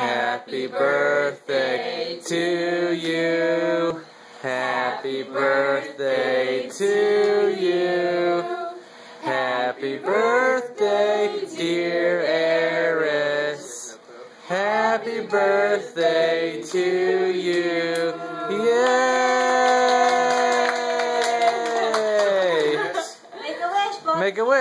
Happy birthday to you. Happy birthday to you. Happy birthday, dear Aeiris. Happy birthday to you. Yay! Make a wish. Make a wish.